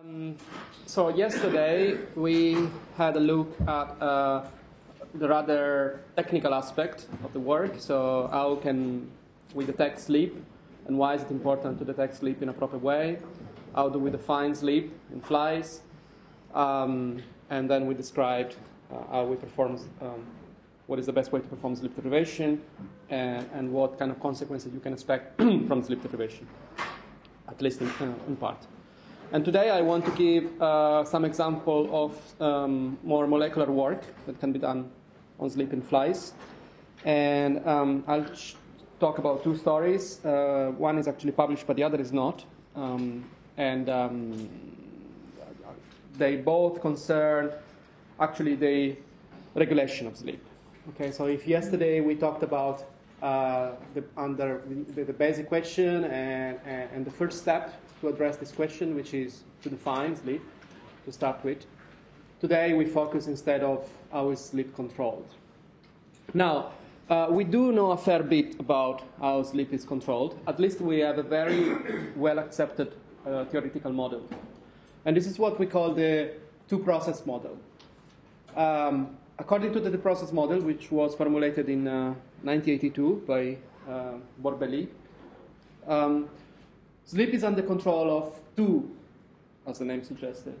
Um, so yesterday we had a look at uh, the rather technical aspect of the work. So how can we detect sleep, and why is it important to detect sleep in a proper way? How do we define sleep in flies? Um, and then we described uh, how we perform, um, what is the best way to perform sleep deprivation, and, and what kind of consequences you can expect from sleep deprivation, at least in, uh, in part. And today I want to give uh, some example of um, more molecular work that can be done on sleeping flies. And um, I'll talk about two stories. Uh, one is actually published, but the other is not. Um, and um, they both concern actually the regulation of sleep. Okay, so if yesterday we talked about uh, the, under the, the, basic question and, and, and the first step to address this question, which is to define sleep to start with. Today we focus instead of how is sleep controlled. Now, uh, we do know a fair bit about how sleep is controlled. At least we have a very well accepted uh, theoretical model. And this is what we call the two process model. Um, according to the two process model, which was formulated in uh, 1982 by uh, Borbély, um, Sleep is under control of two, as the name suggested,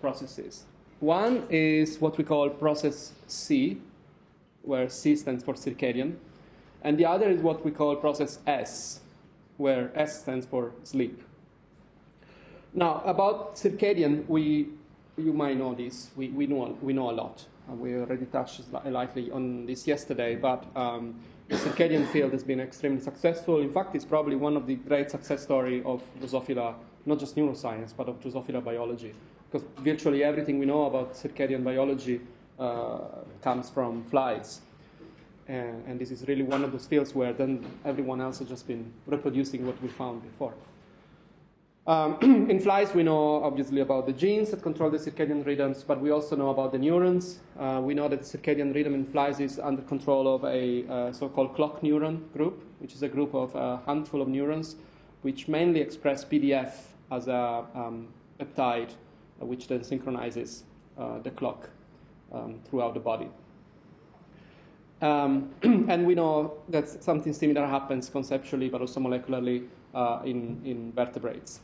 processes. One is what we call process C, where C stands for circadian, and the other is what we call process S, where S stands for sleep. Now, about circadian, we, you might know this, we, we, know, we know a lot. We already touched lightly on this yesterday, but um, the circadian field has been extremely successful. In fact, it's probably one of the great success story of Drosophila, not just neuroscience, but of Drosophila biology. Because virtually everything we know about circadian biology uh, comes from flies. And, and, this is really one of those fields where then everyone else has just been reproducing what we found before. Um, in flies, we know obviously about the genes that control the circadian rhythms, but we also know about the neurons. Uh, we know that the circadian rhythm in flies is under control of a uh, so called clock neuron group, which is a group of a handful of neurons which mainly express PDF as a um, peptide, uh, which then synchronizes uh, the clock um, throughout the body. Um, and we know that something similar happens conceptually, but also molecularly uh, in, in vertebrates.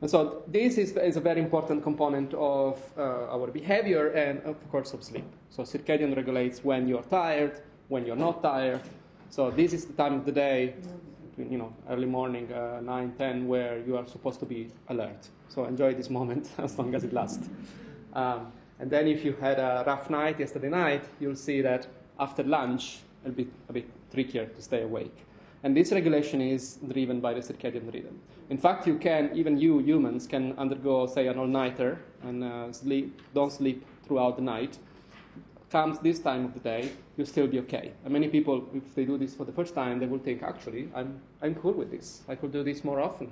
And so this is, is a very important component of uh, our behavior and, of course, of sleep. So circadian regulates when you're tired, when you're not tired. So this is the time of the day, you know, early morning, uh, 9, 10, where you are supposed to be alert. So enjoy this moment as long as it lasts. Um, and then if you had a rough night yesterday night, you'll see that after lunch, it'll be a bit trickier to stay awake. And this regulation is driven by the circadian rhythm. In fact, you can, even you humans, can undergo, say, an all nighter and uh, sleep, don't sleep throughout the night. Comes this time of the day, you'll still be okay. And many people, if they do this for the first time, they will think, actually, I'm, I'm cool with this. I could do this more often.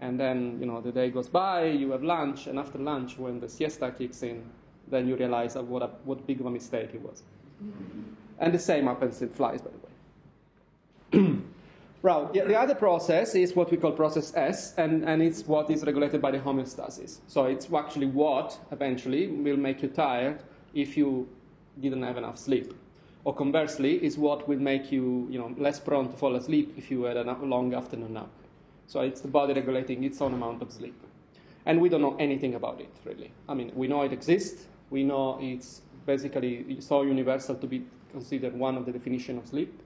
And then, you know, the day goes by, you have lunch, and after lunch, when the siesta kicks in, then you realize what, a, what big of a mistake it was. And the same happens in flies. The, the, other process is what we call process S, and, and it's what is regulated by the homeostasis. So it's actually what eventually will make you tired if you didn't have enough sleep. Or conversely, is what will make you, you know, less prone to fall asleep if you had a long afternoon nap. So it's the body regulating its own amount of sleep. And we don't know anything about it, really. I mean, we know it exists. We know it's basically so universal to be considered one of the definition of sleep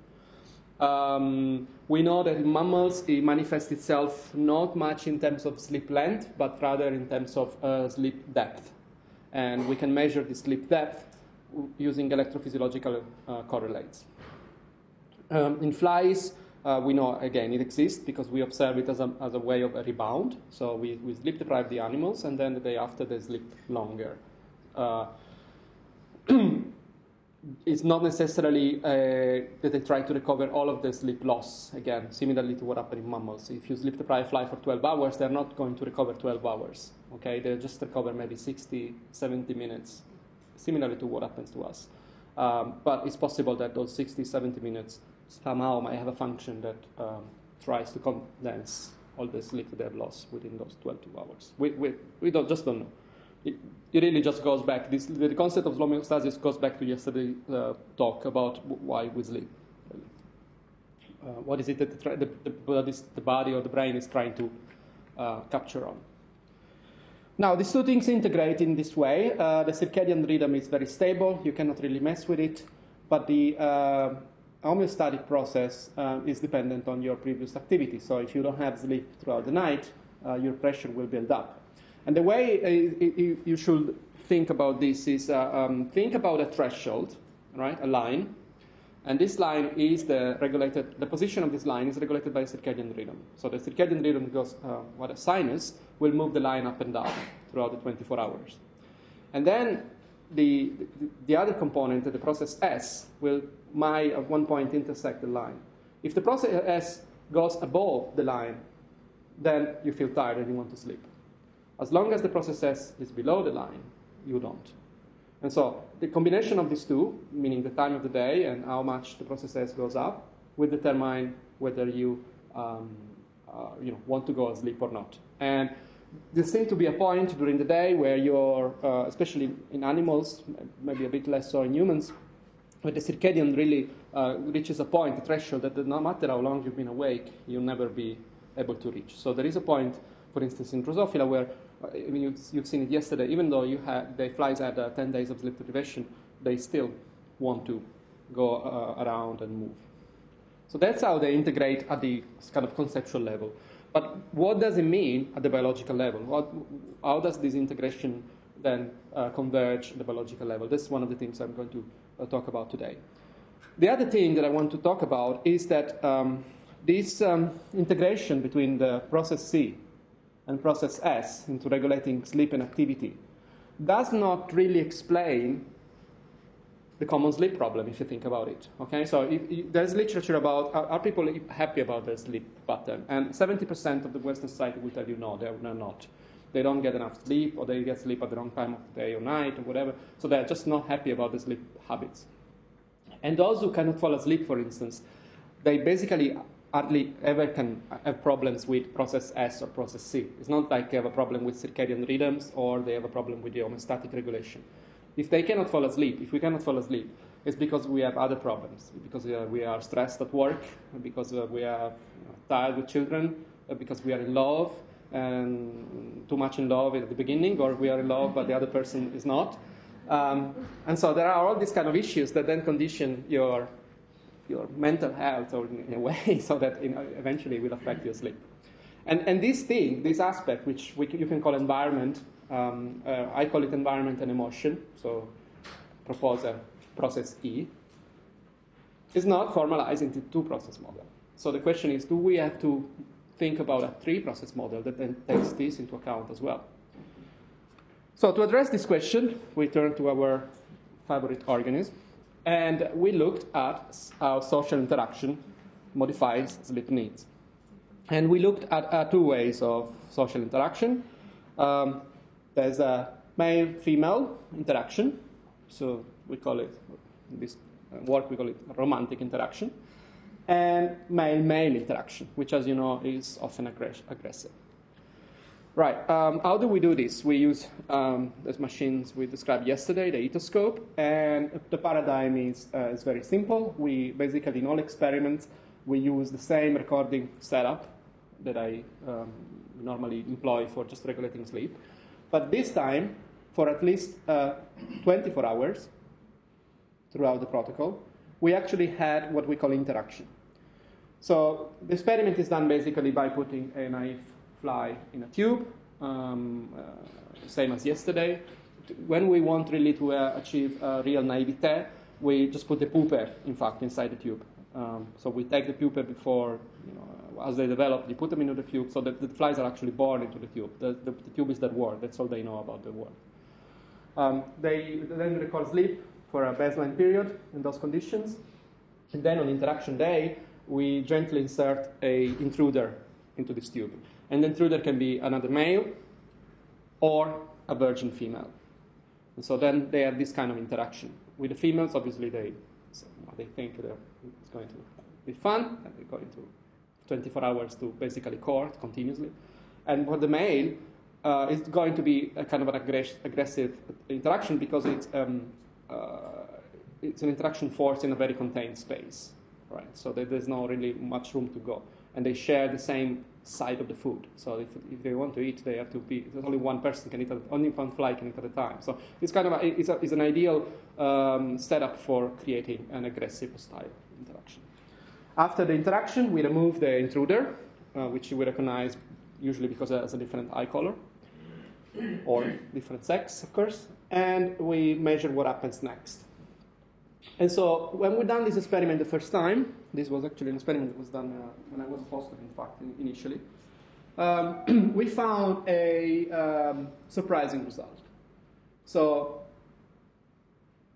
um, we know that in mammals it manifests itself not much in terms of sleep length, but rather in terms of uh, sleep depth. And we can measure the sleep depth using electrophysiological uh, correlates. Um, in flies, uh, we know again it exists because we observe it as a, as a way of a rebound. So we, we sleep deprive the animals, and then the day after they sleep longer. Uh, it's not necessarily uh, that they try to recover all of the sleep loss again, similarly to what happened in mammals. If you sleep deprive fly for 12 hours, they're not going to recover 12 hours. Okay, they'll just recover maybe 60, 70 minutes, similarly to what happens to us. Um, but it's possible that those 60, 70 minutes somehow might have a function that um, tries to condense all the sleep that they have lost within those 12 hours. We, we, we don't, just don't know. It, it really just goes back, this, the concept of homeostasis goes back to yesterday's uh, talk about why we sleep. Uh, what is it that the, the, the, body or the brain is trying to uh, capture on. Now, these two things integrate in this way. Uh, the circadian rhythm is very stable. You cannot really mess with it. But the uh, homeostatic process uh, is dependent on your previous activity. So if you don't have sleep throughout the night, your pressure will build up. And the way uh, you should think about this is uh, um, think about a threshold, right, a line. And this line is the regulated, the position of this line is regulated by circadian rhythm. So the circadian rhythm goes, uh, what a sinus will move the line up and down throughout the 24 hours. And then the, the, the other component, the process S, will might at one point intersect the line. If the process S goes above the line, then you feel tired and you want to sleep. As long as the process S is below the line, you don't. And so the combination of these two, meaning the time of the day and how much the process S goes up, will determine whether you, um, uh, you know, want to go asleep or not. And there seems to be a point during the day where you're, uh, especially in animals, maybe a bit less so in humans, where the circadian really uh, reaches a point, a threshold, that no matter how long you've been awake, you'll never be able to reach. So there is a point, for instance, in Drosophila where, I mean, you've, you've seen it yesterday, even though you had, the flies had uh, 10 days of sleep deprivation, they still want to go uh, around and move. So that's how they integrate at the kind of conceptual level. But what does it mean at the biological level? What, how does this integration then uh, converge at the biological level? This is one of the things I'm going to uh, talk about today. The other thing that I want to talk about is that um, this um, integration between the process C and process S into regulating sleep and activity does not really explain the common sleep problem, if you think about it. Okay, so if, if there's literature about are, are, people happy about their sleep pattern, and 70% of the Western society will tell you no, they're, they're not. They don't get enough sleep, or they get sleep at the wrong time of the day or night, or whatever. So they're just not happy about their sleep habits. And those who cannot fall asleep, for instance, they basically hardly ever can have problems with process S or process C. It's not like they have a problem with circadian rhythms or they have a problem with the homeostatic regulation. If they cannot fall asleep, if we cannot fall asleep, it's because we have other problems. Because uh, we are stressed at work, because uh, we are tired with children, uh, because we are in love, and too much in love at the beginning, or we are in love but the other person is not. Um, and so there are all these kind of issues that then condition your your mental health, or in a way, so that you know, eventually will affect your sleep. And and this thing, this aspect, which we, you can call environment, um, uh, I call it environment and emotion, so propose a process E, is not formalized into two process model. So the question is, do we have to think about a three process model that then takes this into account as well? So to address this question, we turn to our favorite organism, and we looked at how social interaction modifies sleep needs. And we looked at uh, two ways of social interaction. Um, there's a male-female interaction, so we call it, in this work we call it romantic interaction, and male-male interaction, which as you know is often aggress- aggressive. Right, um, how do we do this? We use um, those machines we described yesterday, the Ethoscope, and the paradigm is, uh, is very simple. We basically, in all experiments, we use the same recording setup that I um, normally employ for just regulating sleep. But this time, for at least uh, 24 hours throughout the protocol, we actually had what we call interaction. So the experiment is done basically by putting a naive fly in a tube, um, uh, same as yesterday. When we want really to uh, achieve real naivete, we just put the pupa, in fact, inside the tube. Um, so we take the pupa before, you know, as they develop, you put them into the tube so that the flies are actually born into the tube. The, the, the tube is that world. That's all they know about the world. Um, they then record sleep for a baseline period in those conditions. And then on interaction day, we gently insert a intruder into this tube. And the there can be another male or a virgin female. And so then they have this kind of interaction. With the females, obviously, they, they think it's going to be fun, and they're going to 24 hours to basically court continuously. And for the male, uh, it's going to be a kind of an aggress- aggressive interaction because it's, um, uh, it's an interaction forced in a very contained space, right? So there's not really much room to go. And they share the same side of the food. So if, if they want to eat, they have to be, only one person can eat, at, only one fly can eat at a time. So it's kind of, a, it's, a, it's an ideal um, setup for creating an aggressive style interaction. After the interaction, we remove the intruder, uh, which we recognize usually because it has a different eye color or different sex, of course, and we measure what happens next. And so when we done this experiment the first time, this was actually an experiment that was done uh, when I was a postdoc, in fact, initially, um, we found a um, surprising result. So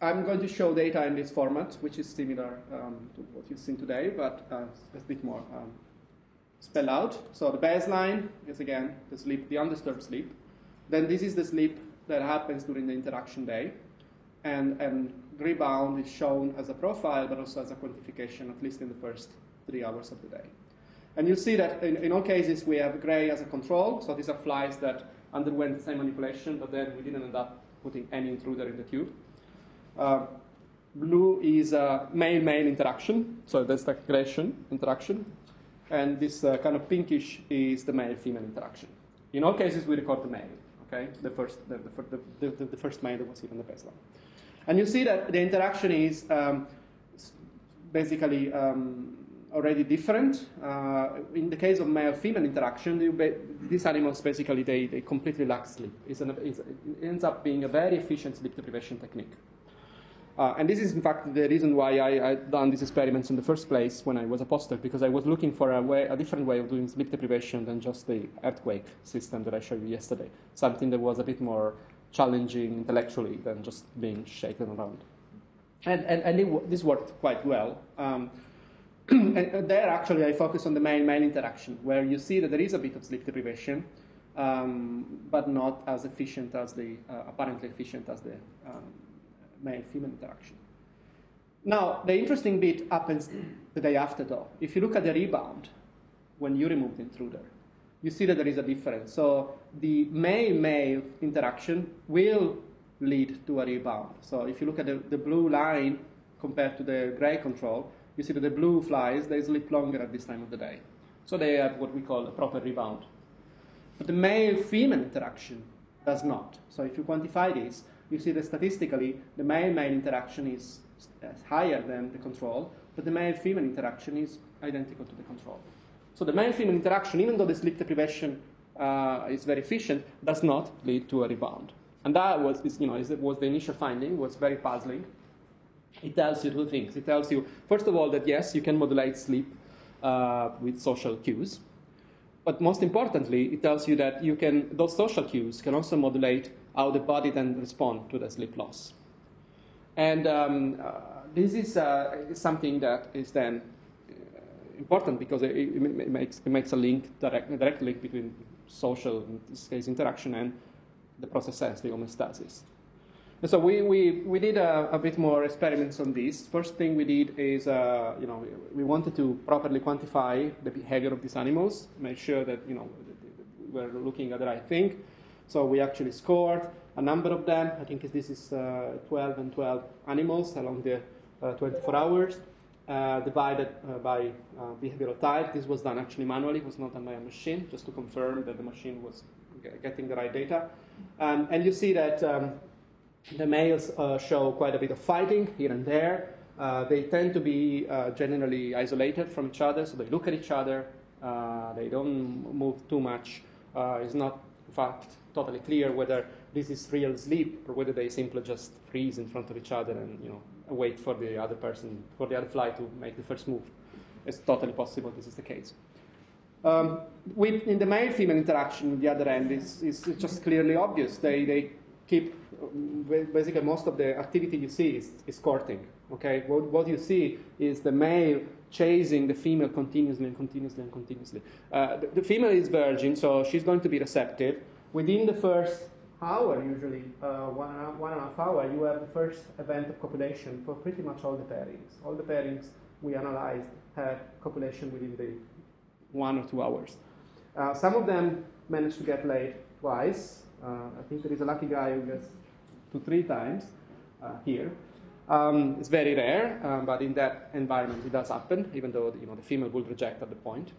I'm going to show data in this format, which is similar um, to what you've seen today, but uh, a bit more um, spelled out. So the baseline is again the sleep, the undisturbed sleep. Then this is the sleep that happens during the interaction day, and and rebound is shown as a profile, but also as a quantification, at least in the first three hours of the day. And you'll see that in, in all cases we have gray as a control, so these are flies that underwent the same manipulation, but then we didn't end up putting any intruder in the tube. Uh, blue is a male-male interaction, so that's the aggression interaction. And this uh, kind of pinkish is the male-female interaction. In all cases, we record the male, okay? The first, the, the, the, the first male that was even the baseline. And you see that the interaction is um, basically um, already different. Uh, in the case of male-female interaction, these animals basically they, they completely lack sleep. An, it ends up being a very efficient sleep deprivation technique. Uh, and this is, in fact, the reason why I, I done these experiments in the first place when I was a postdoc, because I was looking for a, way, a different way of doing sleep deprivation than just the earthquake system that I showed you yesterday. Something that was a bit more challenging intellectually than just being shaken around. And, and, and it, this worked quite well. Um, and there, actually, I focus on the male-male interaction, where you see that there is a bit of sleep deprivation, um, but not as efficient as the, uh, apparently efficient as the um, male-female interaction. Now, the interesting bit happens the day after, though. If you look at the rebound, when you remove the intruder, you see that there is a difference. So the male-male interaction will lead to a rebound. So if you look at the, the blue line compared to the gray control, you see that the blue flies, they sleep longer at this time of the day. So they have what we call a proper rebound. But the male-female interaction does not. So if you quantify this, you see that statistically the male-male interaction is uh, higher than the control, but the male-female interaction is identical to the control. So the male-female interaction, even though the sleep deprivation uh, is very efficient, does not lead to a rebound. And that was, you know, was the initial finding, was very puzzling. It tells you two things. It tells you, first of all, that yes, you can modulate sleep uh, with social cues. But most importantly, it tells you that you can, those social cues can also modulate how the body then respond to the sleep loss. And um, uh, this is uh, something that is then important because it, it, makes, it makes a link, direct, direct link between social, in this case, interaction and the process the homeostasis. And so we, we, we did a, a, bit more experiments on this. First thing we did is, uh, you know, we wanted to properly quantify the behavior of these animals, make sure that, you know, we're looking at the right thing. So we actually scored a number of them. I think this is uh, 12 and 12 animals along the uh, 24 hours, uh, divided uh, by uh, behavioral type. This was done actually manually, it was not done by a machine, just to confirm that the machine was getting the right data. Um, and you see that um, the males uh, show quite a bit of fighting here and there. they tend to be generally isolated from each other, so they look at each other, they don't move too much. it's not, in fact, totally clear whether this is real sleep or whether they simply just freeze in front of each other and you know wait for the other person, for the other fly to make the first move. It's totally possible this is the case. Um, with, in the male-female interaction, on the other end, is just clearly obvious. They, they keep, basically most of the activity you see is, is courting. Okay, what, what you see is the male chasing the female continuously and continuously and continuously. Uh, the, the female is virgin, so she's going to be receptive within the first hour, usually uh, one, and a, one and a half hour, you have the first event of copulation for pretty much all the pairings. All the pairings we analyzed had copulation within the one or two hours. Uh, some of them managed to get laid twice. Uh, I think there is a lucky guy who gets to three times uh, here. Um, it's very rare, um, but in that environment it does happen, even though you know, the female will reject at the point.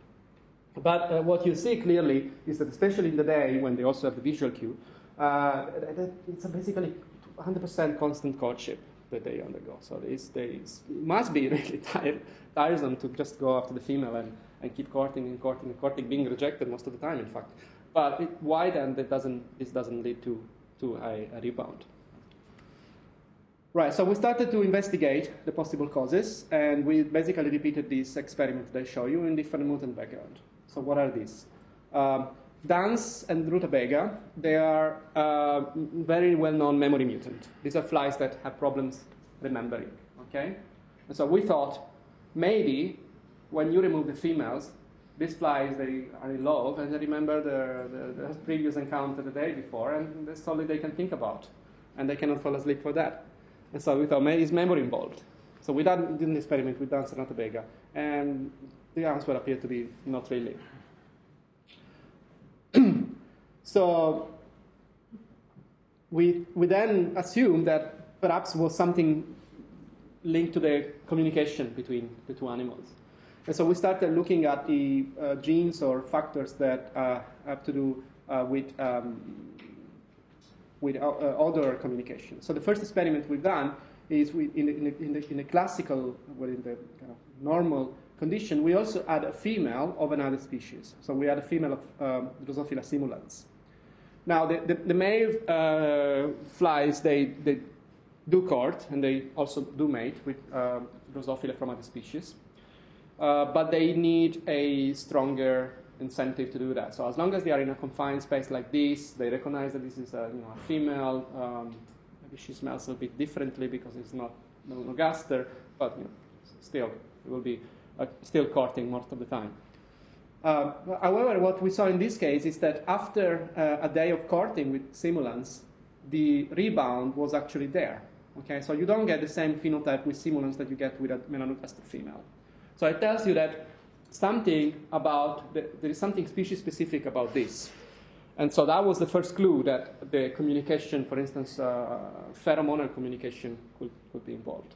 But uh, what you see clearly is that, especially in the day when they also have the visual cue, it's basically 100% constant courtship that they undergo. So it's, they, it must be really tired, tiresome to just go after the female and, and keep courting and courting and courting, being rejected most of the time, in fact. But it, why then that doesn't, this doesn't lead to, to a, a rebound? Right, so we started to investigate the possible causes, and we basically repeated this experiment that I show you in different mutant background. So what are these? Um, dunce and rutabaga, they are uh, very well-known memory mutant. These are flies that have problems remembering, okay? And so we thought, maybe when you remove the females, these flies, they are in love and they remember the, the, the previous encounter the day before, and that's all they can think about. And they cannot fall asleep for that. And so we thought, maybe is memory involved? So we did an experiment with dunce and rutabaga, and the answer appeared to be not really. So we, we then assume that perhaps was something linked to the communication between the two animals. And so we started looking at the uh, genes or factors that uh, have to do uh, with, um, with uh, other communication. So the first experiment we've done is we, in, in, in, the, in the classical, well, in the kind of normal condition, we also add a female of another species. So we add a female of um, Drosophila simulans. Now, the, the, the male uh, flies, they, they do court, and they also do mate with uh, Drosophila from other species. Uh, but they need a stronger incentive to do that. So as long as they are in a confined space like this, they recognize that this is a, you know, a female. Um, maybe she smells a bit differently because it's not melanogaster, but you know, still it will be uh, still courting most of the time. Uh, however, what we saw in this case is that after uh, a day of courting with simulans, the rebound was actually there. Okay, so you don't get the same phenotype with simulans that you get with a melanogaster female. So it tells you that something about the, there is something species specific about this. And so that was the first clue that the communication, for instance, uh, pheromonal communication could, could be involved.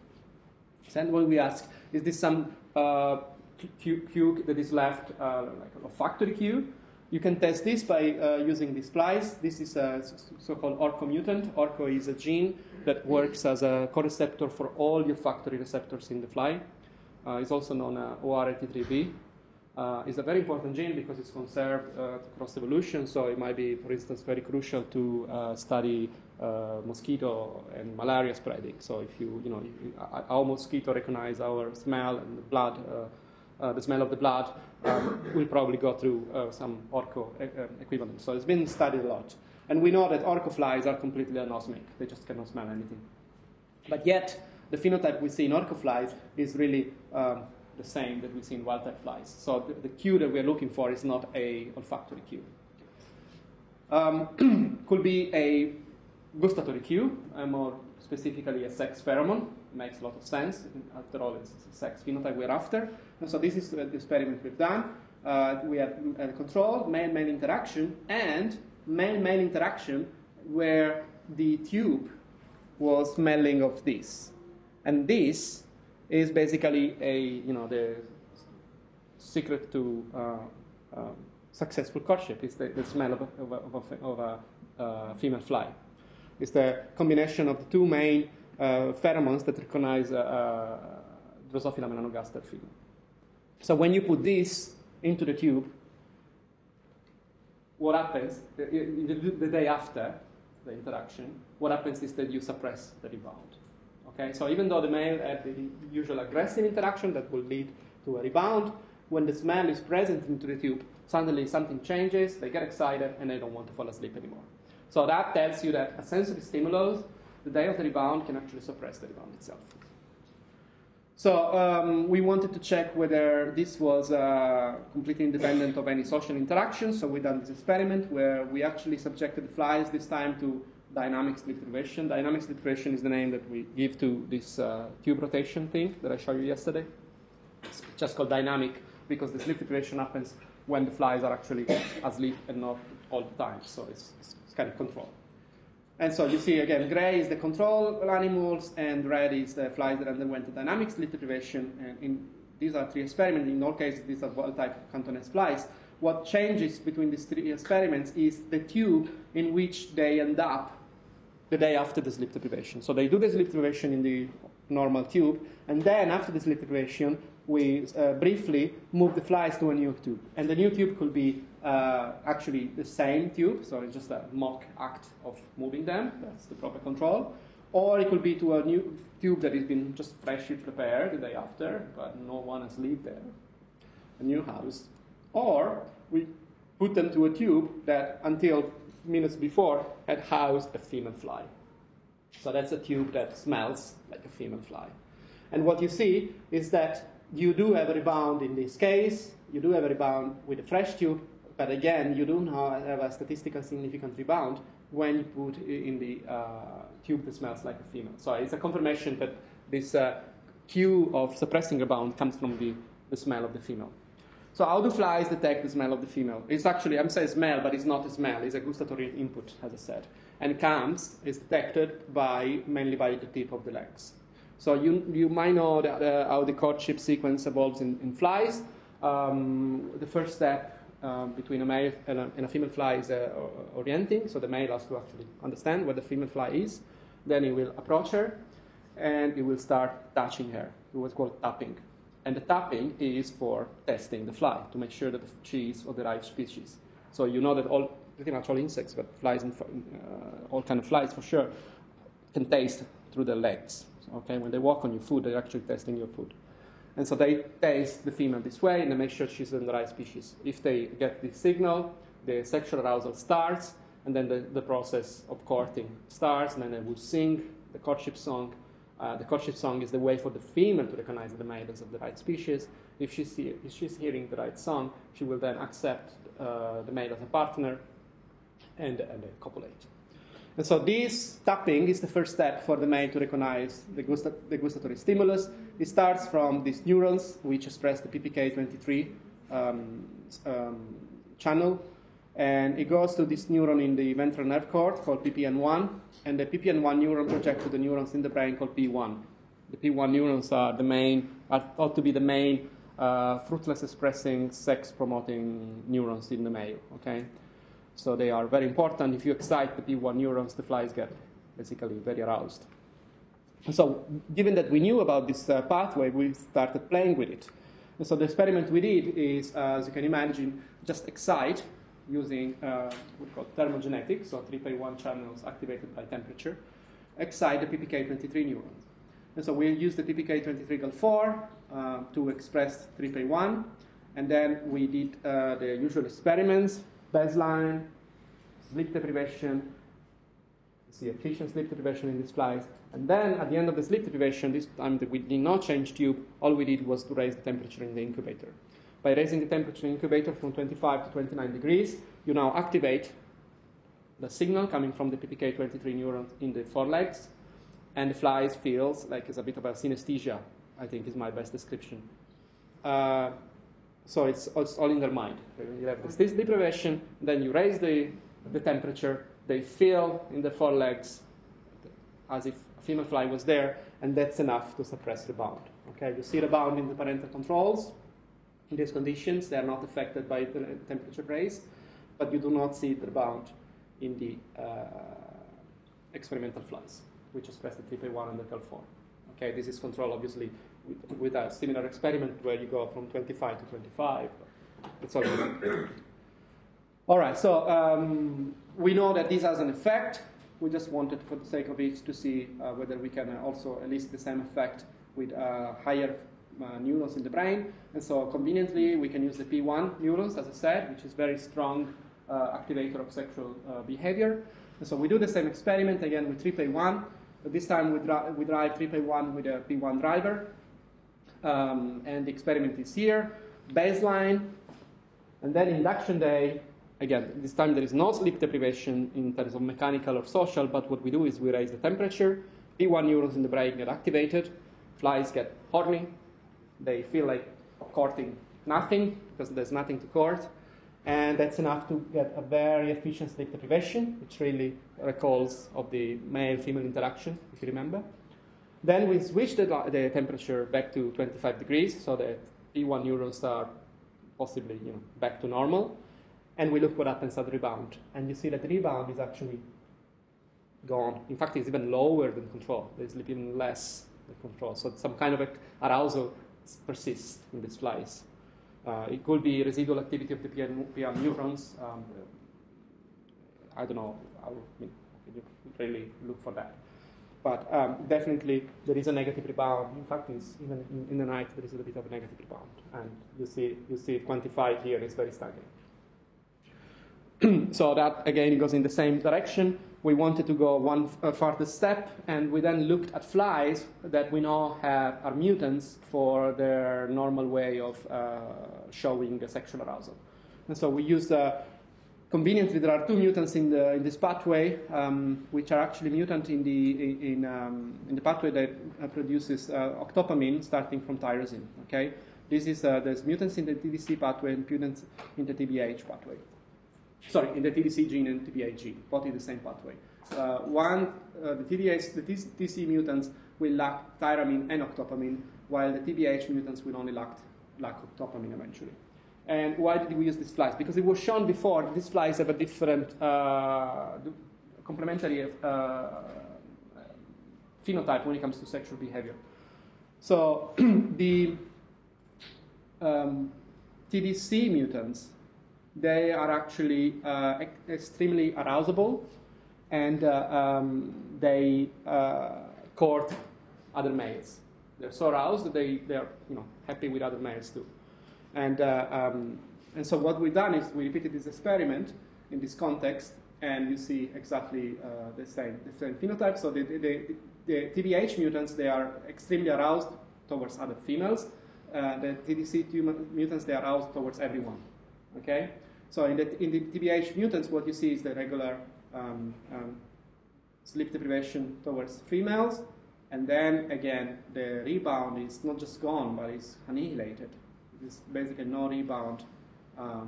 Then when we ask, is this some uh, cue that is left, uh, like olfactory cue? You can test this by uh, using this splice. This is a so-called ORCO mutant. ORCO is a gene that works as a co-receptor for all your olfactory receptors in the fly. Uh, it's also known as OR83B. Uh, it's a very important gene because it's conserved uh, across evolution, so it might be, for instance, very crucial to uh, study uh, mosquito and malaria spreading. So if you, you know, our mosquito recognize our smell and blood, uh, uh, the smell of the blood, um, will probably go through some orco equivalent. So it's been studied a lot. And we know that orco flies are completely anosmic. They just cannot smell anything. But yet, the phenotype we see in orco flies is really um, the same that we see in wild type flies. So the, the cue that we're looking for is not a olfactory cue. Um, could be a gustatory cue, and more specifically a sex pheromone. Makes a lot of sense. After all, it's sex phenotype we're after. And so this is the experiment we've done. Uh, we have a control, male-male interaction, and male-male interaction where the tube was smelling of this. And this is basically a, you know, the secret to uh, um, successful courtship. It's the, the smell of a, of a, of a, of a uh, female fly. It's the combination of the two main uh, pheromones that recognize uh, uh, Drosophila melanogaster female. So when you put this into the tube, what happens the, the, day after the interaction? What happens is that you suppress the rebound. Okay, so even though the male had the usual aggressive interaction that will lead to a rebound, when the smell is present into the tube, suddenly something changes, they get excited, and they don't want to fall asleep anymore. So that tells you that a sensory stimulus, the day of the rebound, can actually suppress the rebound itself. So um, we wanted to check whether this was uh, completely independent of any social interaction. So we done this experiment where we actually subjected the flies this time to dynamic sleep deprivation. Dynamic sleep deprivation is the name that we give to this uh, tube rotation thing that I showed you yesterday. It's just called dynamic because the sleep deprivation happens when the flies are actually asleep and not all the time. So it's, it's, kind of control. And so you see again, gray is the control animals, and red is the flies that underwent the dynamic sleep deprivation. And in, these are three experiments. In all cases, these are wild-type Canton-S flies. What changes between these three experiments is the tube in which they end up the day after the sleep deprivation. So they do the sleep deprivation in the normal tube, and then after the sleep deprivation, we uh, briefly move the flies to a new tube. And the new tube could be uh, actually the same tube, so it's just a mock act of moving them, that's the proper control. Or it could be to a new tube that has been just freshly prepared the day after, but no one has lived there, a new house. Or we put them to a tube that until minutes before had housed a female fly. So that's a tube that smells like a female fly. And what you see is that you do have a rebound in this case, you do have a rebound with a fresh tube, but again, you do not have a statistical significant rebound when you put in the uh, tube that smells like a female. So it's a confirmation that this uh, cue of suppressing rebound comes from the, the smell of the female. So how do flies detect the smell of the female? It's actually, I'm saying smell, but it's not a smell. It's a gustatory input, as I said. And comes is detected by mainly by the tip of the legs. So you, you might know that, uh, how the courtship sequence evolves in, in flies. Um, the first step um, between a male and a, and a female fly is uh, orienting. So the male has to actually understand where the female fly is. Then he will approach her, and he will start touching her. It was called tapping. And the tapping is for testing the fly to make sure that she is of the right species. So you know that all, pretty much all insects, but flies and uh, all kind of flies for sure, can taste through their legs. Okay, when they walk on your food, they're actually testing your food. And so they taste the female this way and they make sure she's in the right species. If they get the signal, the sexual arousal starts, and then the, the process of courting starts, and then they will sing the courtship song. Uh, the courtship song is the way for the female to recognize the male as of the right species. If she's, he- if she's hearing the right song, she will then accept uh, the male as a partner and, and copulate. And so this tapping is the first step for the male to recognize the, the gustatory stimulus. It starts from these neurons, which express the PPK23 um, um, channel, and it goes to this neuron in the ventral nerve cord called PPN1, and the PPN1 neuron projects to the neurons in the brain called P1. The P1 neurons are the main, are thought to be the main uh, fruitless expressing sex promoting neurons in the male. Okay, so they are very important. If you excite the P1 neurons, the flies get basically very aroused. So, given that we knew about this uh, pathway, we started playing with it. And so, the experiment we did is, uh, as you can imagine, just excite using uh, what we call thermogenetics, so TrpA1 channels activated by temperature, excite the PPK23 neurons. And so, we use the PPK23GAL4 uh, to express TrpA1, and then we did uh, the usual experiments baseline, sleep deprivation, you see efficient sleep deprivation in these flies. And then at the end of the sleep deprivation, this time we did not change tube, all we did was to raise the temperature in the incubator. By raising the temperature in the incubator from 25 to 29 degrees, you now activate the signal coming from the PPK23 neuron in the forelegs, and the flies feels like it's a bit of a synesthesia, I think is my best description. Uh, so it's, it's all in their mind. You have this, this deprivation, then you raise the, the temperature, they feel in the forelegs as if a female fly was there, and that's enough to suppress rebound. Okay, you see the rebound in the parental controls. In these conditions, they are not affected by the temperature raise, but you do not see the rebound in the uh, experimental flies, which express the TrpA1 and the GAL4. Okay, this is control obviously with, with a similar experiment where you go from 25 to 25. It's all All right, so um, we know that this has an effect. We just wanted, for the sake of it, to see uh, whether we can also elicit the same effect with uh, higher uh, neurons in the brain. And so, conveniently, we can use the P1 neurons, as I said, which is very strong uh, activator of sexual uh, behavior. And so, we do the same experiment again with TrpA1. But this time, we, dri- we drive TrpA1 with a P1 driver. Um, and the experiment is here. Baseline, and then induction day, again, this time there is no sleep deprivation in terms of mechanical or social, but what we do is we raise the temperature, P1 neurons in the brain get activated, flies get horny, they feel like courting nothing because there's nothing to court, and that's enough to get a very efficient sleep deprivation, which really recalls of the male-female interaction, if you remember. Then we switch the, the temperature back to 25 degrees so that P1 neurons are possibly you know, back to normal. And we look what happens at the rebound. And you see that the rebound is actually gone. In fact, it's even lower than control. There's even less than control. So some kind of arousal persists in these flies. Uh, it could be residual activity of the PR neurons. Um, I don't know. I mean, really look for that. But um, definitely there is a negative rebound. In fact, even in, in, the night there is a bit of a negative rebound, and you see you see it quantified here. It's very staggering. so that again goes in the same direction. We wanted to go one uh, further step, and we then looked at flies that we know have are mutants for their normal way of uh, showing sexual arousal. And so we used uh, conveniently, there are two mutants in, the, in this pathway, um, which are actually mutant in the, in, um, in the pathway that uh, produces uh, octopamine starting from tyrosine. Okay? This is, uh, there's mutants in the TDC pathway and mutants in the TBH pathway. Sorry, in the TDC gene and TBH gene, both in the same pathway. Uh, one, uh, the TDH, the TDC mutants will lack tyramine and octopamine, while the TBH mutants will only lack, lack octopamine eventually. And why did we use these flies? Because it was shown before these flies have a different uh, complementary uh, phenotype when it comes to sexual behavior. So the um, TDC mutants, they are actually uh, extremely arousable and uh, um, they uh, court other males. They're so aroused that they, they're you know, happy with other males too. And, uh, um, and so what we've done is we repeated this experiment in this context, and you see exactly uh, the, same, the same phenotype. So the, the, the, TBH mutants, they are extremely aroused towards other females. Uh, the TDC mutants, they are aroused towards everyone. Okay? So in the, in the TBH mutants, what you see is the regular um, um, sleep deprivation towards females, and then again, the rebound is not just gone, but it's annihilated is basically no rebound uh,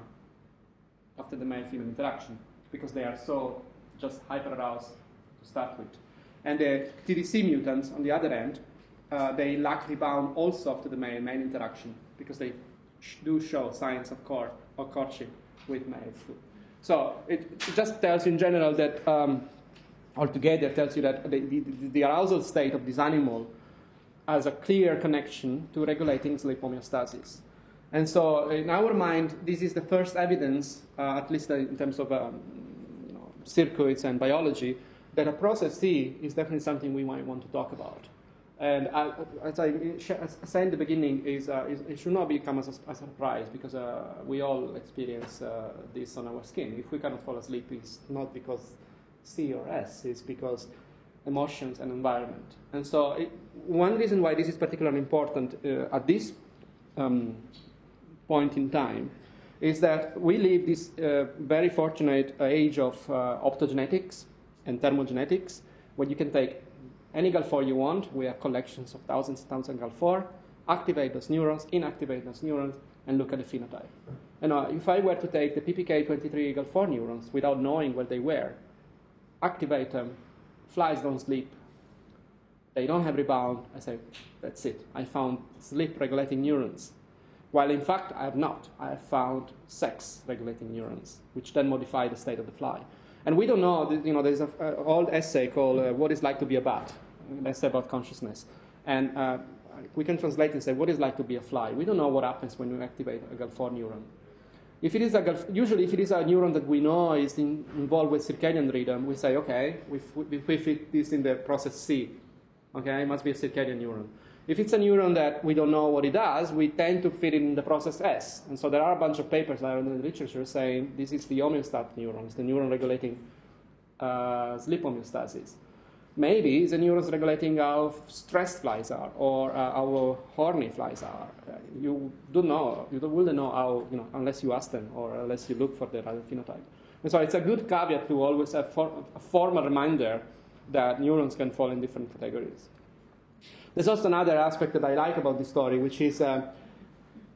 after the male-female interaction because they are so just hyper-aroused to start with. And the TDC mutants, on the other end, uh, they lack rebound also after the male-male interaction because they sh do show signs of court or courtship with males too. So it, it just tells you in general that um, altogether tells you that the, the, the, arousal state of this animal has a clear connection to regulating sleep homeostasis. And so, in our mind, this is the first evidence, uh, at least in terms of um, you know, circuits and biology, that a process C is definitely something we might want to talk about. And I, as I said in the beginning, is, uh, it should not become a, a surprise because uh, we all experience uh, this on our skin. If we cannot fall asleep, it's not because C or S, it's because emotions and environment. And so, it, one reason why this is particularly important uh, at this um, point in time is that we live this uh, very fortunate age of uh, optogenetics and thermogenetics, where you can take any GAL4 you want. We have collections of thousands and thousands of GAL4, activate those neurons, inactivate those neurons, and look at the phenotype. And uh, if I were to take the PPK23 GAL4 neurons without knowing where they were, activate them, flies don't sleep, they don't have rebound, I say, that's it. I found sleep regulating neurons. While in fact, I have not. I have found sex regulating neurons, which then modify the state of the fly. And we don't know, you know, there's an old essay called uh, What is Like to be a Bat, an essay about consciousness. And uh, we can translate and say, What is like to be a fly? We don't know what happens when you activate a GAL4 neuron. If it is a usually, if it is a neuron that we know is in, involved with circadian rhythm, we say, okay, we, we fit this in the process C. Okay, it must be a circadian neuron. If it's a neuron that we don't know what it does, we tend to fit it in the process S. And so there are a bunch of papers out in the literature saying this is the homeostat neuron, it's the neuron regulating uh, sleep homeostasis. Maybe the neurons regulating how stressed flies are or uh, how horny flies are. You don't know, you don't really know how, you know, unless you ask them or unless you look for the right phenotype. And so it's a good caveat to always have for, a formal reminder that neurons can fall in different categories. There's also another aspect that I like about this story, which is uh,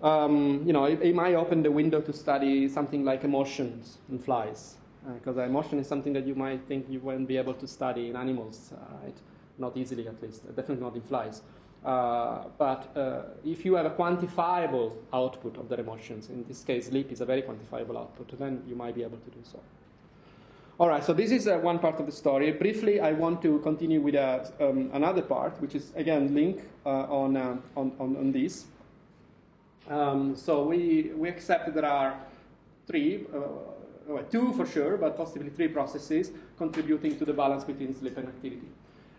um, you know, it, it, might open the window to study something like emotions in flies, because uh, emotion is something that you might think you won't be able to study in animals, uh, right? Not easily, at least. Definitely not in flies. Uh, but uh, if you have a quantifiable output of their emotions, in this case, sleep is a very quantifiable output, then you might be able to do so. All right, so this is uh, one part of the story. Briefly, I want to continue with uh, um, another part, which is again link uh, on, uh, on, on, on this. Um, so we, we accept that there are three, uh, well, two for sure, but possibly three processes contributing to the balance between sleep and activity.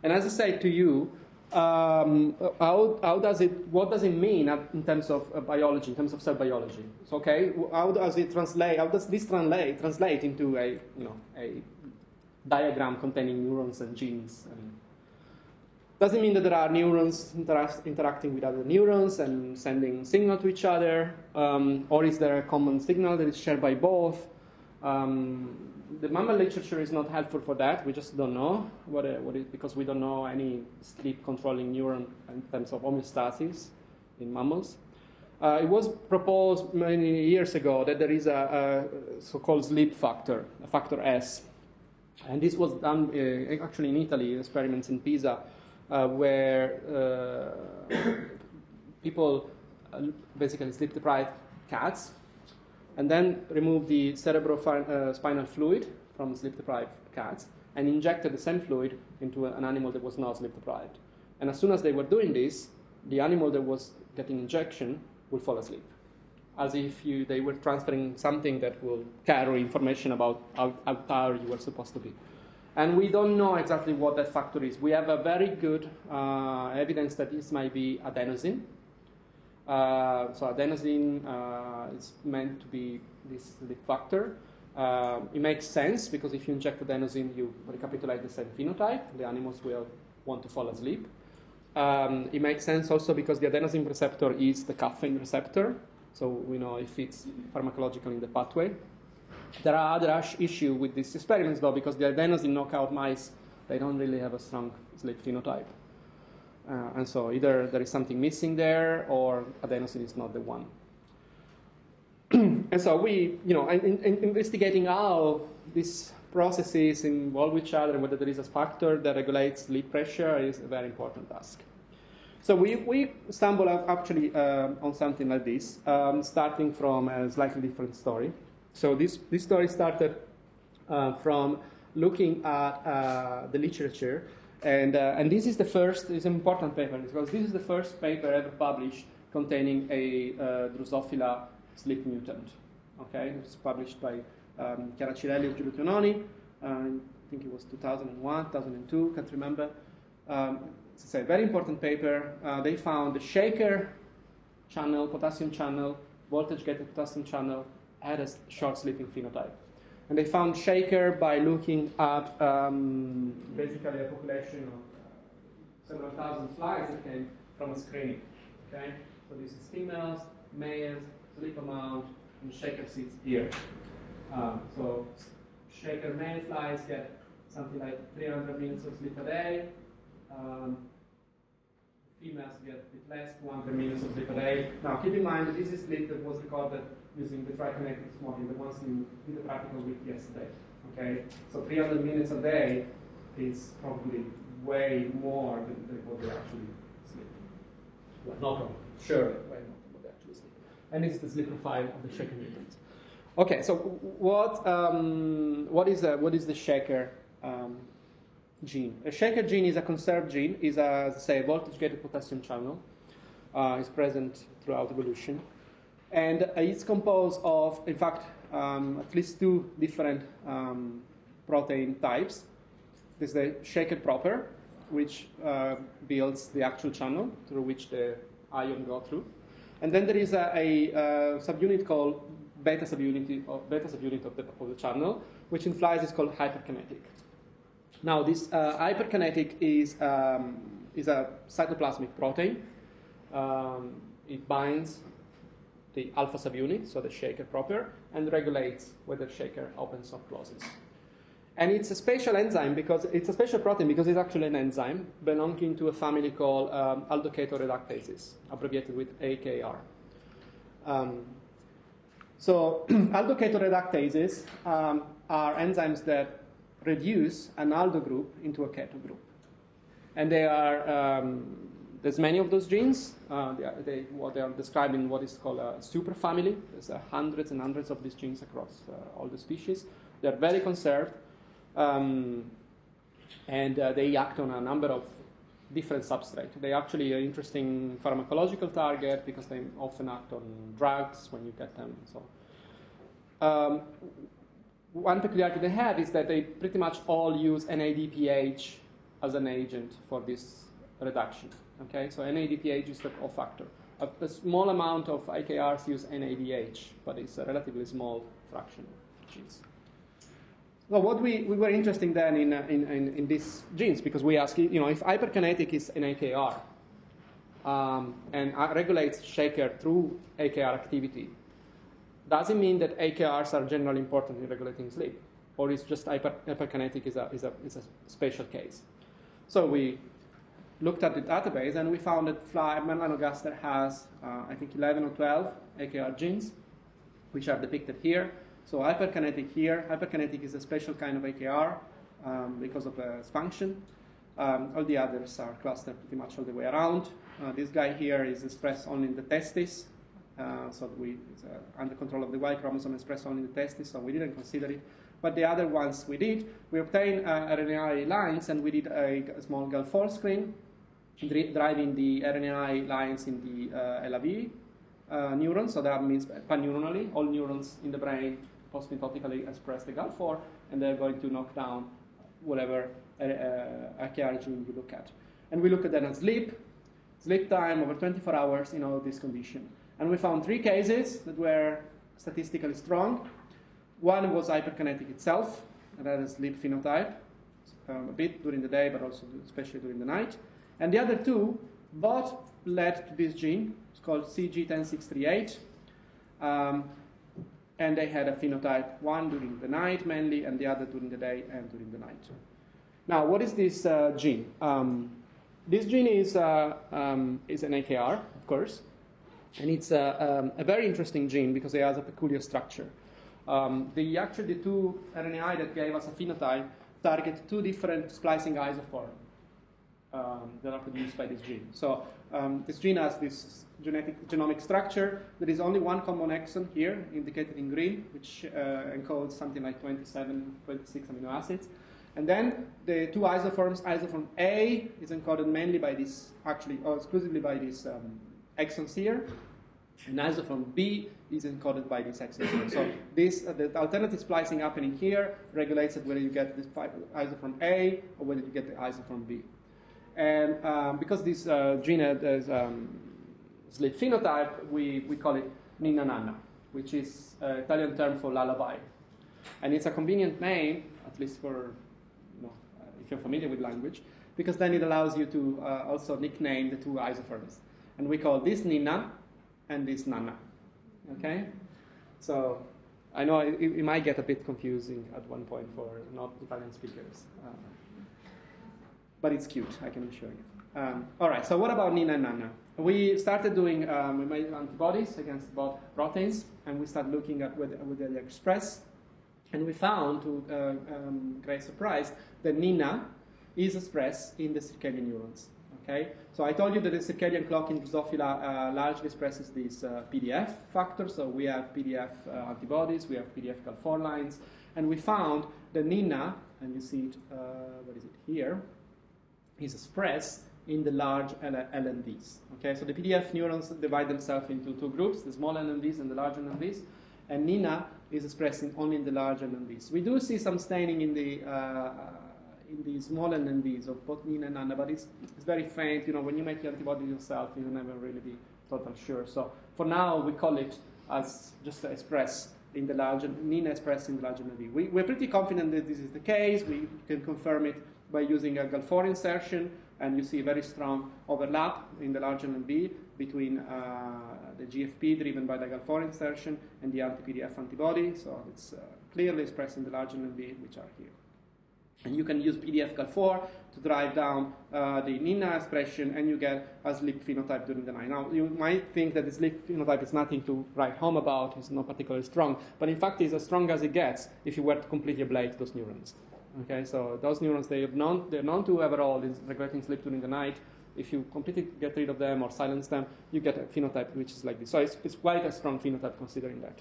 And as I said to you, um, how, how does it, what does it mean in terms of uh, biology, in terms of cell biology? So, okay, how does it translate, how does this translate, translate into a, you know, a diagram containing neurons and genes? And does it mean that there are neurons intera- interacting with other neurons and sending signal to each other? Um, or is there a common signal that is shared by both? Um, the mammal literature is not helpful for that. We just don't know what, uh, what it, because we don't know any sleep controlling neuron in terms of homeostasis in mammals. Uh, it was proposed many years ago that there is a, a so-called sleep factor, a factor S, and this was done uh, actually in Italy, experiments in Pisa, uh, where uh, people uh, basically sleep deprived cats and then remove the cerebrospinal uh, fluid from sleep-deprived cats and injected the same fluid into an animal that was not sleep-deprived. And as soon as they were doing this, the animal that was getting injection would fall asleep, as if you, they were transferring something that will carry information about how, how tired you were supposed to be. And we don't know exactly what that factor is. We have a very good uh, evidence that this might be adenosine, uh, so adenosine uh, is meant to be this sleep factor. Uh, it makes sense because if you inject adenosine, you recapitulate the same phenotype. The animals will want to fall asleep. Um, it makes sense also because the adenosine receptor is the caffeine receptor, so we know it fits pharmacologically in the pathway. There are other issues with these experiments though, because the adenosine knockout mice, they don't really have a strong sleep phenotype. Uh, and so either there is something missing there or adenosine is not the one. and so we, you know, in, in investigating how these processes involve each other and whether there is a factor that regulates sleep pressure is a very important task. So we, we stumble actually uh, on something like this, um, starting from a slightly different story. So this, this story started uh, from looking at uh, the literature and, uh, and this is the first, it's an important paper because this is the first paper ever published containing a uh, Drosophila sleep mutant. Okay, it was published by um, Chiara Cirelli and Giulio. Uh, I think it was 2001, 2002, can't remember. Um, it's a very important paper. Uh, they found the shaker channel, potassium channel, voltage gated potassium channel had a short sleeping phenotype. And they found Shaker by looking at um, basically a population of uh, several thousand flies that came from a screening. Okay, so this is females, males, sleep amount, and Shaker sits here. Um, so Shaker male flies get something like 300 minutes of sleep a day. Um, females get a bit less, 200 minutes of sleep a day. Now keep in mind that this is sleep that was recorded using the trikinetics model, the ones you did the practical with yesterday. Okay, so 300 minutes a day is probably way more than, than what they actually sleep. Well, not probably, sure, way more than what they actually sleep. And it's the sleep profile of the shaker mutant. Okay, so what um, what is a, what is the shaker um, gene? A shaker gene is a conserved gene, is a say voltage gated potassium channel. Uh, is present throughout evolution. And uh, it's composed of, in fact, um, at least two different um, protein types. There's the shaker proper, which uh, builds the actual channel through which the ion go through. And then there is a, a, a subunit called beta subunit, of, beta subunit of the, of the channel, which in flies is called hyperkinetic. Now, this uh, hyperkinetic is, um, is a cytoplasmic protein. Um, it binds the alpha subunit, so the shaker proper, and regulates whether shaker opens or closes. And it's a special enzyme because it's a special protein because it's actually an enzyme belonging to a family called um, aldoketo reductases, abbreviated with AKR. Um, so aldoketo reductases um, are enzymes that reduce an aldo group into a keto group. And they are, um, there's many of those genes. Uh, they, are, they, what they are described in what is called a superfamily. There's uh, hundreds and hundreds of these genes across uh, all the species. They're very conserved. Um, and uh, they act on a number of different substrates. They actually are interesting pharmacological target because they often act on drugs when you get them. So, um, one peculiarity they have is that they pretty much all use NADPH as an agent for this reduction. Okay, so NADPH is the cofactor. A, a small amount of AKRs use NADH, but it's a relatively small fraction of genes. Well, what we, we were interested then in, uh, in, in, in, these genes because we asked, you know, if hyperkinetic is an AKR um, and uh, regulates shaker through AKR activity, does it mean that AKRs are generally important in regulating sleep? Or is just hyper, hyperkinetic is a, is, a, is a special case? So we looked at the database and we found that fly, melanogaster has, uh, I think, 11 or 12 AKR genes, which are depicted here. So hyperkinetic here, hyperkinetic is a special kind of AKR um, because of its function. Um, all the others are clustered pretty much all the way around. Uh, this guy here is expressed only in the testis, uh, so we uh, under control of the Y chromosome expressed only in the testis, so we didn't consider it. But the other ones we did, we obtained uh, RNAi lines and we did a, a small Gal4 screen, driving the RNAi lines in the uh, elav uh, neurons, so that means pan-neuronally, all neurons in the brain post-mitotically express the GAL4, and they're going to knock down whatever uh, AKR gene you look at. And we look at then at sleep, sleep time over 24 hours in all this condition. And we found three cases that were statistically strong. One was hyperkinetic itself, and that is sleep phenotype, um, a bit during the day, but also especially during the night. And the other two both led to this gene. It's called CG10638. Um, and they had a phenotype, one during the night mainly, and the other during the day and during the night. Now, what is this uh, gene? Um, this gene is, uh, um, is an AKR, of course, and it's a, um, a, very interesting gene because it has a peculiar structure. Um, the, actually, the two RNAi that gave us a phenotype target two different splicing isoforms um, that are produced by this gene. So um, this gene has this genetic genomic structure. There is only one common exon here, indicated in green, which uh, encodes something like 27, 26 amino acids. And then the two isoforms, isoform A is encoded mainly by this, actually, or exclusively by these um, exons here. And isoform B is encoded by this exon here. So this, uh, the alternative splicing happening here regulates whether you get this isoform A or whether you get the isoform B. And um, because this uh, gene has um, sleep phenotype, we, we call it Ninna Nanna, which is an Italian term for lullaby. And it's a convenient name, at least for, you know, uh, if you're familiar with language, because then it allows you to uh, also nickname the two isoforms. And we call this Nina and this Nana. Okay? So I know it, it, might get a bit confusing at one point for not Italian speakers. Uh, but it's cute, I can assure you. Um, all right, so what about Nina and Nana? We started doing, um, we made antibodies against both proteins, and we started looking at whether, whether they express. And we found, to uh, um, great surprise, that Nina is expressed in the circadian neurons. Okay, so I told you that the circadian clock in Drosophila uh, largely expresses these uh, PDF factors. So we have PDF uh, antibodies, we have PDF GAL4 lines, and we found that Nina, and you see it, uh, what is it here? Is expressed in the large LNVs. Okay, so the PDF neurons divide themselves into two groups, the small LNVs and the large LNVs, and Nina is expressing only in the large LNVs. We do see some staining in the uh, in the small LNDs of both Nina and Nana, but it's, it's very faint. You know, when you make the antibody yourself, you'll never really be total sure. So for now, we call it as just express in the large Nina expressed in the large LNV. We, we're pretty confident that this is the case. We can confirm it by using a Gal4 insertion, and you see very strong overlap in the large LNV between uh, the GFP driven by the Gal4 insertion and the anti-PDF antibody. So it's uh, clearly expressed in the large LNV, which are here. And you can use PDF-Gal4 to drive down uh, the NINA expression, and you get a sleep phenotype during the night. Now, you might think that the sleep phenotype is nothing to write home about, it's not particularly strong, but in fact, it's as strong as it gets if you were to completely ablate those neurons. Okay, so those neurons, they have known, they're known to a role in regulating sleep during the night. If you completely get rid of them or silence them, you get a phenotype which is like this. So it's, it's quite a strong phenotype considering that.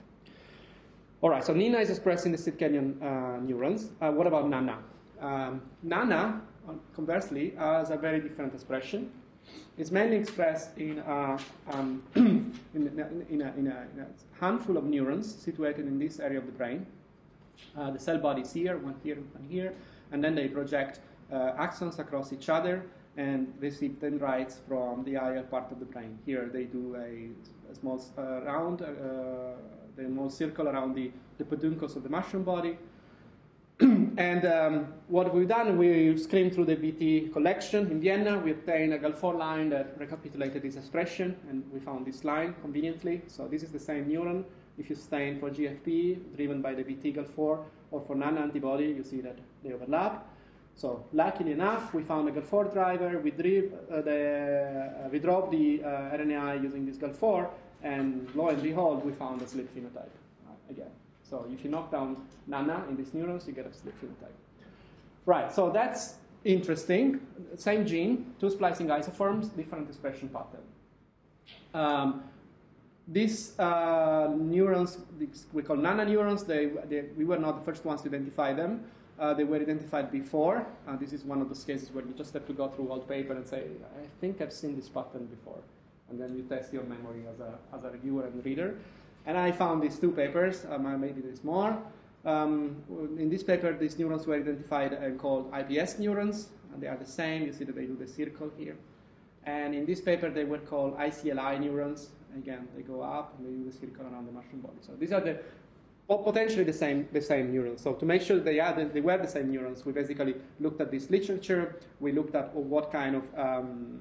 All right, so NINA is expressed in the circadian uh, neurons. Uh, what about NANA? Um, NANA, conversely, has a very different expression. It's mainly expressed in, uh, um, in, in, a, in, a, in, a, handful of neurons situated in this area of the brain. Uh, the cell body is here, one here, one here, and then they project uh, axons across each other and receive dendrites from the higher part of the brain. Here they do a, a small uh, round, uh, the small circle around the, the peduncles of the mushroom body, and um, what we've done, we screened through the VT collection in Vienna. We obtained a GAL4 line that recapitulated this expression, and we found this line conveniently. So this is the same neuron. If you stain for GFP, driven by the VT GAL4, or for NANA-antibody, you see that they overlap. So luckily enough, we found a GAL4 driver. We, drive, uh, the, uh, we drove the uh, RNAi using this GAL4, and lo and behold, we found a sleep phenotype uh, again. So if you knock down NANA in these neurons, you get a sleep phenotype. Right, so that's interesting. Same gene, two splicing isoforms, different expression pattern. Um, these uh, neurons, we call NANA neurons, they, they, we were not the first ones to identify them. Uh, they were identified before. Uh, this is one of those cases where you just have to go through old paper and say, I think I've seen this pattern before. And then you test your memory as a, as a reviewer and reader. And I found these two papers, um, maybe there's more. Um, in this paper, these neurons were identified and called IPS neurons, and they are the same. You see that they do the circle here. And in this paper, they were called ICLI neurons. Again, they go up and they do the circle around the mushroom body. So these are the potentially the same the same neurons. So to make sure they are they were the same neurons, we basically looked at this literature. We looked at what kind of um,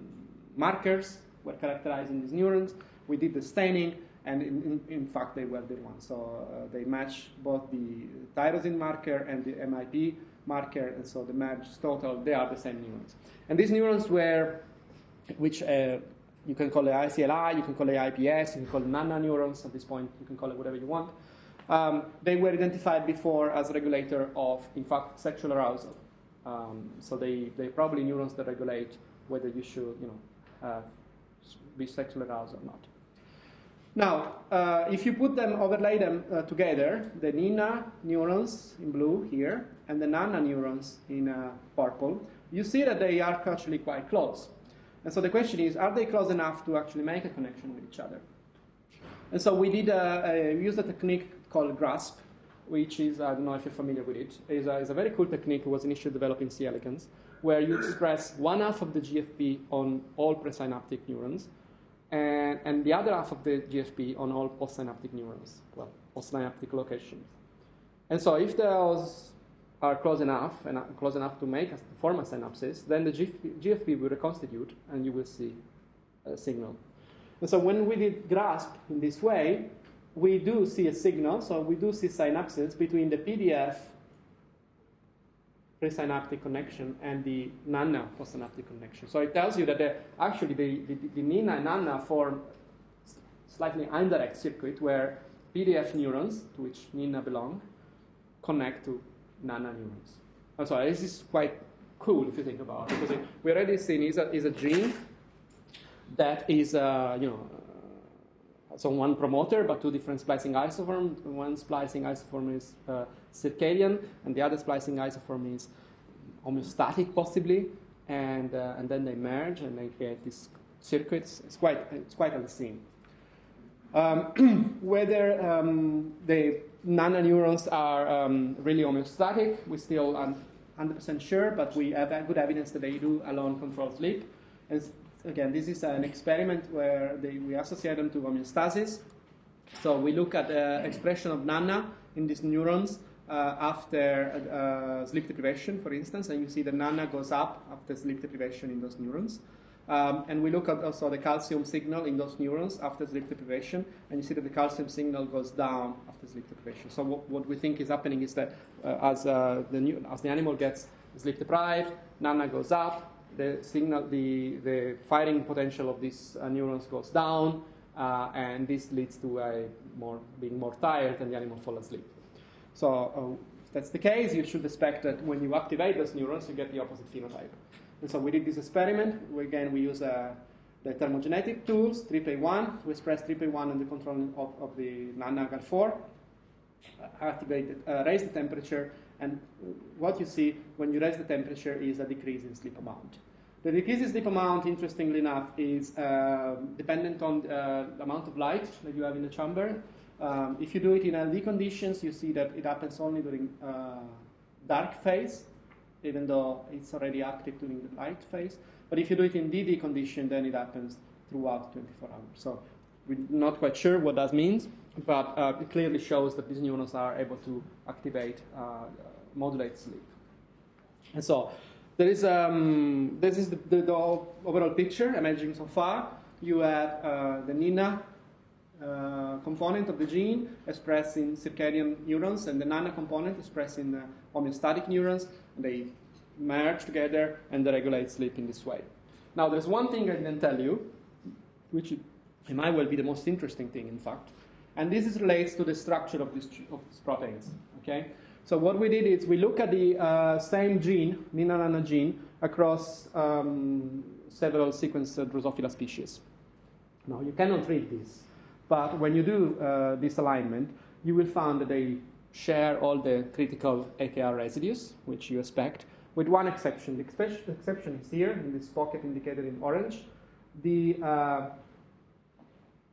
markers were characterizing these neurons. We did the staining, and in, in, in, fact they were the ones. So uh, they match both the tyrosine marker and the MIP marker, and so the match total, they are the same neurons. And these neurons were, which uh, you can call it ICLI, you can call it IPS, you can call it NANA neurons, at this point you can call it whatever you want. Um, they were identified before as regulator of, in fact, sexual arousal. Um, so they, they probably neurons that regulate whether you should, you know, uh, be sexually aroused or not. Now, uh, if you put them, overlay them uh, together, the NINA neurons in blue here and the NANA neurons in uh, purple, you see that they are actually quite close. And so the question is, are they close enough to actually make a connection with each other? And so we did uh, uh, a, a, we used a technique called GRASP, which is, I don't know if you're familiar with it, is a, is a very cool technique. It was initially developed in C. elegans, where you express one half of the GFP on all presynaptic neurons, and, and the other half of the GFP on all postsynaptic neurons, well, postsynaptic locations. And so if those are close enough and close enough to make a, form a synapses, then the GFP, GFP will reconstitute and you will see a signal. And so when we did GRASP in this way, we do see a signal, so we do see synapses between the PDF presynaptic connection and the NANA postsynaptic connection. So it tells you that the, actually the, the, the NINA and NANA form slightly indirect circuit where PDF neurons, to which NINA belong, connect to NANA neurons. And so this is quite cool if you think about it, because we already seen is a, is a gene that is, uh, you know, so one promoter, but two different splicing isoforms. One splicing isoform is uh, circadian, and the other splicing isoform is homeostatic, possibly. And, uh, and then they merge and they create these circuits. It's quite, it's quite scene. Um, whether um, the NANA neurons are um, really homeostatic, we're still un- 100% sure, but we have good evidence that they do alone control sleep. And again, this is an experiment where they, we associate them to homeostasis. So we look at the expression of NANA in these neurons uh, after uh, sleep deprivation, for instance, and you see the NANA goes up after sleep deprivation in those neurons. Um, and we look at also the calcium signal in those neurons after sleep deprivation, and you see that the calcium signal goes down after sleep deprivation. So what, what we think is happening is that uh, as, uh, the new, as the animal gets sleep deprived, NANA goes up, the signal, the, the firing potential of these uh, neurons goes down, uh, and this leads to a more, being more tired and the animal fall asleep. So uh, if that's the case, you should expect that when you activate those neurons, you get the opposite phenotype. And so we did this experiment. We, again, we use uh, the thermogenetic tools, TRPA1, to express TRPA1 and the control of, of the NANA-GAL4, uh, activate, uh, raise the temperature, and what you see when you raise the temperature is a decrease in sleep amount. The decrease in sleep amount, interestingly enough, is uh, dependent on uh, the amount of light that you have in the chamber. Um, if you do it in LD conditions, you see that it happens only during uh, dark phase, even though it's already active during the light phase. But if you do it in DD condition, then it happens throughout 24 hours. So we're not quite sure what that means, but uh, it clearly shows that these neurons are able to activate, uh, modulate sleep. And so there is, um, this is the, the, the, overall picture emerging so far. You have uh, the NINA uh, component of the gene expressed in circadian neurons and the NANA component expressed in homeostatic neurons. They merge together and they regulate sleep in this way. Now, there's one thing I didn't tell you, which might well be the most interesting thing, in fact, and this is relates to the structure of, this, of these proteins. Okay, so what we did is we look at the uh, same gene, NINA gene, across um, several sequence Drosophila species. Now, you cannot read this, but when you do uh, this alignment, you will find that they share all the critical AKR residues, which you expect, with one exception. The exception is here in this pocket indicated in orange. The uh,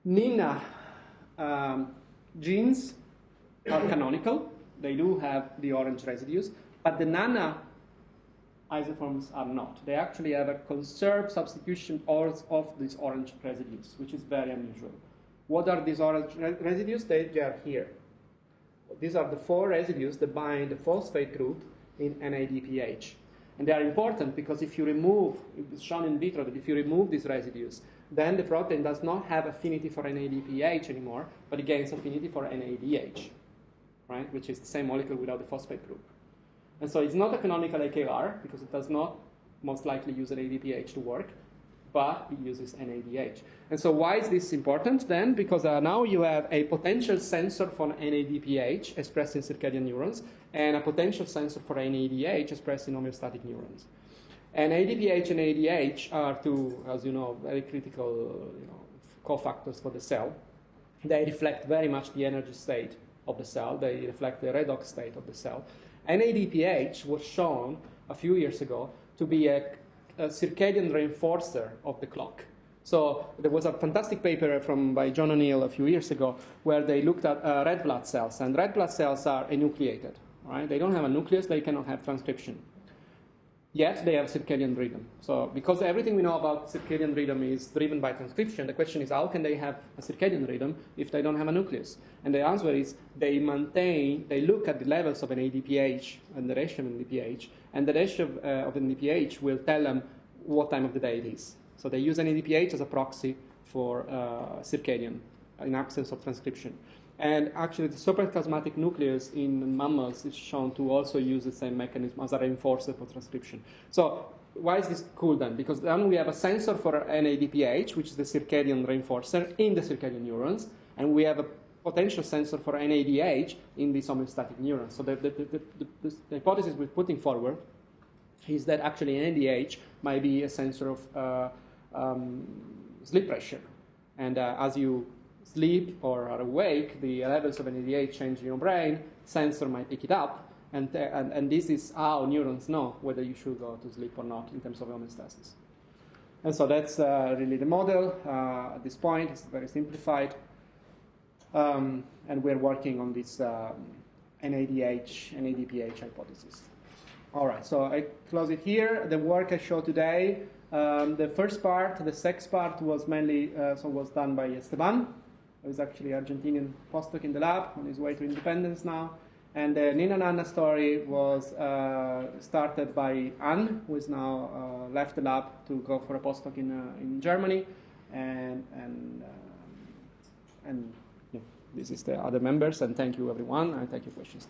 NINA um, genes are canonical. They do have the orange residues, but the NANA isoforms are not. They actually have a conserved substitution of these orange residues, which is very unusual. What are these orange residues? They, they are here. These are the four residues that bind the phosphate group in NADPH. And they are important because if you remove, it's shown in vitro that if you remove these residues, then the protein does not have affinity for NADPH anymore, but it gains affinity for NADH, right? Which is the same molecule without the phosphate group. And so it's not a canonical AKR because it does not most likely use NADPH to work, but it uses NADH. And so why is this important then? Because uh, now you have a potential sensor for NADPH expressed in circadian neurons and a potential sensor for NADH expressed in homeostatic neurons. NADPH and ADH are two, as you know, very critical you know, cofactors for the cell. They reflect very much the energy state of the cell. They reflect the redox state of the cell. NADPH was shown a few years ago to be a, a circadian reinforcer of the clock. So there was a fantastic paper from by John O'Neill a few years ago where they looked at uh, red blood cells, and red blood cells are enucleated. Right? They don't have a nucleus, they cannot have transcription. Yet they have circadian rhythm. So because everything we know about circadian rhythm is driven by transcription, the question is how can they have a circadian rhythm if they don't have a nucleus? And the answer is they maintain, they look at the levels of NADPH and the ratio of NADPH, and the ratio of, uh, of NADPH will tell them what time of the day it is. So they use NADPH as a proxy for uh, circadian in absence of transcription. And actually, the suprachiasmatic nucleus in mammals is shown to also use the same mechanism as a reinforcer for transcription. So why is this cool then? Because then we have a sensor for NADPH, which is the circadian reinforcer in the circadian neurons, and we have a potential sensor for NADH in these homeostatic neurons. So the, the, the, the, hypothesis we're putting forward is that actually NADH might be a sensor of uh, um, sleep pressure. And uh, as you sleep or are awake, the levels of NADH change in your brain, sensor might pick it up, and, and, and this is how neurons know whether you should go to sleep or not in terms of homeostasis. And so that's uh, really the model uh, at this point. It's very simplified. Um, and we're working on this um, NADH, NADPH hypothesis. All right, so I close it here. The work I show today, um, the first part, the sex part, was mainly uh, so was done by Esteban. who is actually Argentinian postdoc in the lab on his way to independence now. And the Nina Nana story was uh, started by Anne, who is now uh, left the lab to go for a postdoc in, uh, in Germany. And, and, uh, and this is the other members. And thank you, everyone. I take your questions.